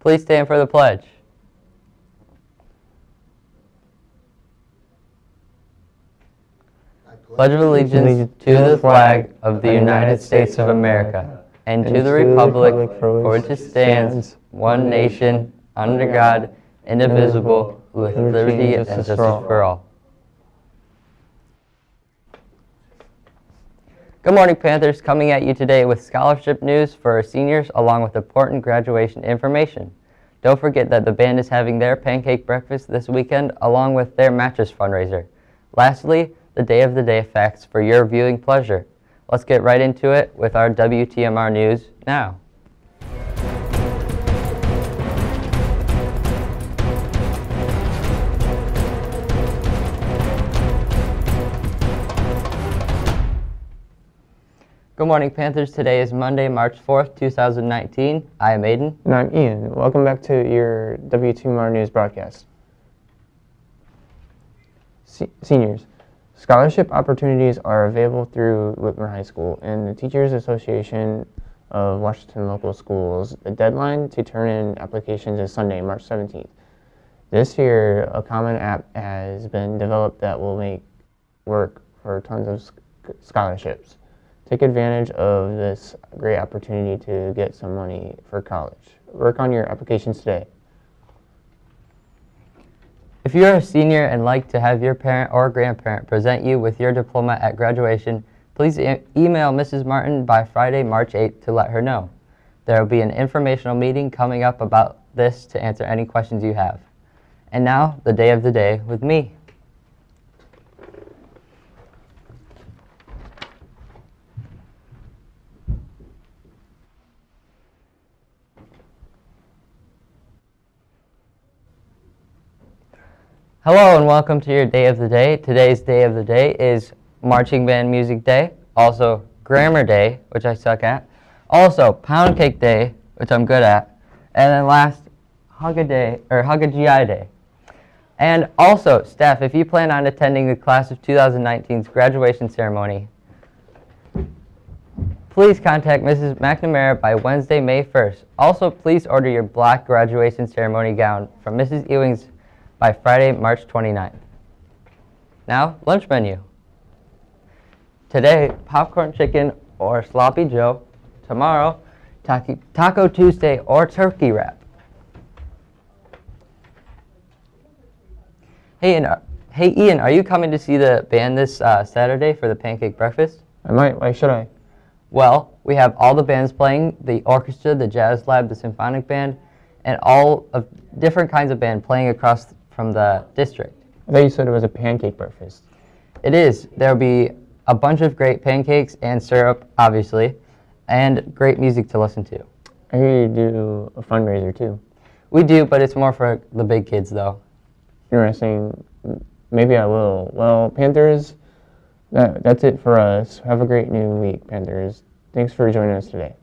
Please stand for the pledge. Pledge of allegiance to the flag of the United States of America and to the republic for which it stands, one nation, under God, indivisible, with liberty and justice for all. Good morning, Panthers. Coming at you today with scholarship news for our seniors along with important graduation information. Don't forget that the band is having their pancake breakfast this weekend along with their mattress fundraiser. Lastly, the day of the day facts for your viewing pleasure. Let's get right into it with our WTMR news now. Good morning, Panthers. Today is Monday, March 4th, 2019. I am Aiden. And I'm Ian. Welcome back to your WTMR News broadcast. Se seniors, scholarship opportunities are available through Whitmer High School and the Teachers Association of Washington Local Schools. The deadline to turn in applications is Sunday, March 17th. This year, a common app has been developed that will make work for tons of scholarships. Take advantage of this great opportunity to get some money for college. Work on your applications today. If you are a senior and like to have your parent or grandparent present you with your diploma at graduation, please e email Mrs. Martin by Friday, March 8th to let her know. There will be an informational meeting coming up about this to answer any questions you have. And now, the day of the day with me, Hello and welcome to your day of the day. Today's day of the day is Marching Band Music Day, also Grammar Day, which I suck at, also Pound Cake Day, which I'm good at, and then last Hug a Day or Hug a GI Day. And also, staff, if you plan on attending the class of 2019's graduation ceremony, please contact Mrs. McNamara by Wednesday, May 1st. Also, please order your black graduation ceremony gown from Mrs. Ewing's by Friday, March 29th. Now, lunch menu. Today, popcorn chicken or sloppy joe. Tomorrow, Taco Tuesday or turkey wrap. Hey, and, uh, hey, Ian, are you coming to see the band this uh, Saturday for the pancake breakfast? I might. Why should I? Well, we have all the bands playing, the orchestra, the jazz lab, the symphonic band, and all of different kinds of band playing across from the district. I thought you said it was a pancake breakfast. It is. There'll be a bunch of great pancakes and syrup, obviously, and great music to listen to. I hear you do a fundraiser too. We do, but it's more for the big kids, though. Interesting. Maybe I will. Well, Panthers, that, that's it for us. Have a great new week, Panthers. Thanks for joining us today.